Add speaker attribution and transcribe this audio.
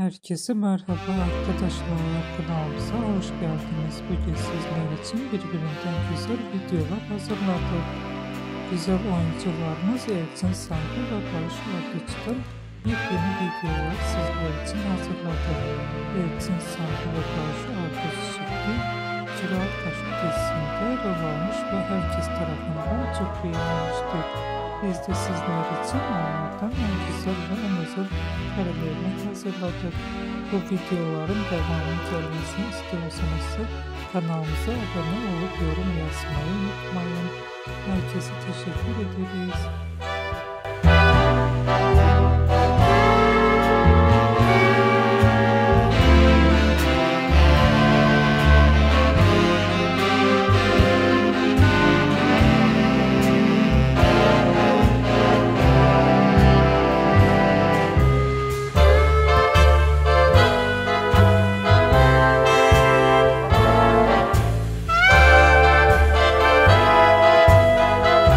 Speaker 1: Herkese merhaba arkadaşlar kanalımıza hoş geldiniz. Bugün sizler için birbirinden güzel videolar hazırladık. Güzel oyuncularımız Elçin Sandı ve Barış Arduç'tan yepyeni videolar sizler için hazırladık. Elçin Sandı ve Barış Arduç şimdi Kira Taşı dizisinde rol almış ve herkes tarafından çok beğenilmiştir. Biz de sizler için onlardan en güzel ve en özel karelerini hazırladık. Bu videoların devamını gelmesini istiyorsanız kanalımıza abone olup yorum yazmayı unutmayın. Herkese teşekkür ederiz.